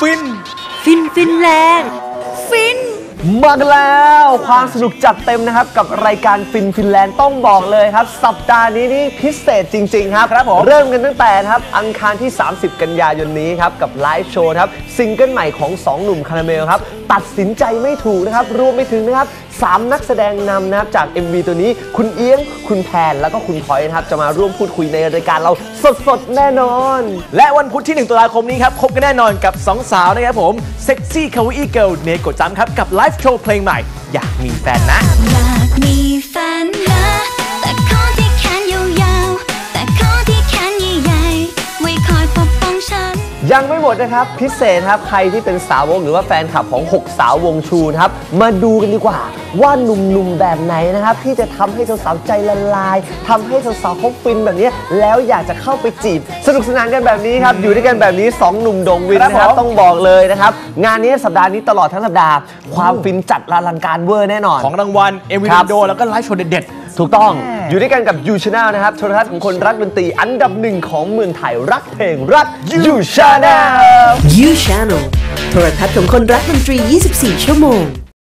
ฟินแลนด์ฟิน มากันแล้วความสนุกจัดเต็มนะครับ กับรายการฟินฟินแลนด์ต้องบอกเลยครับ สัปดาห์นี้นี่พิเศษจริง ๆ ครับครับผมเริ่มกันตั้งแต่นะครับ อังคารที่ 30 กันยายนนี้ครับ กับ live show ครับ ซิงเกิลใหม่ของ 2 หนุ่ม Karamail ครับ ตัดสินใจไม่ถูกนะครับ รวมไปถึงนะครับ สามนักแสดงนำนะครับจาก MV ตัวนี้ คุณเอี้ยง คุณแพนแล้วก็คุณพลอยนะครับจะมาร่วมพูดคุยในรายการเราสดๆ แน่นอน และวันพุธที่ 1ตุลาคมนี้ครับพบกันแน่นอนกับ 2 สาวนะครับผม sexy kawaii girl Neko Jump ครับกับ live show เพลงใหม่ อยากมีแฟนนะอยากมี ยังไม่หมดนะครับ พิเศษครับ ใครที่เป็นสาวกหรือว่าแฟนคลับของ 6 สาววงชูนะครับ มาดูกันดีกว่า ว่าหนุ่มๆแบบไหนนะครับ ที่จะทำให้สาวๆใจละลายทำให้สาวๆเขาฟินแบบนี้ แล้วอยากจะเข้าไปจีบ สนุกสนานกันแบบนี้ครับ อยู่ด้วยกันแบบนี้ 2 หนุ่มโดงวินนะคครัรับบผมต้องบอกเลยนะครับ งานนี้สัปดาห์นี้ตลอดทั้งสัปดาห์ ความฟินจัดอลังการเวอร์แน่นอน ของรางวัลเอวิครับนโดแล้วก็ไลฟ์โชว์เด็ดถูกต้อง อยู่ด้วยกันกับยูชาแนลนะครับโทรทัศน์ของคนรักดนตรีอันดับหนึ่งของเมืองไทยรักเพลงรักยูชาแนล You Channel โทรทัศน์ของคนรักดนตรี 24 ชั่วโมง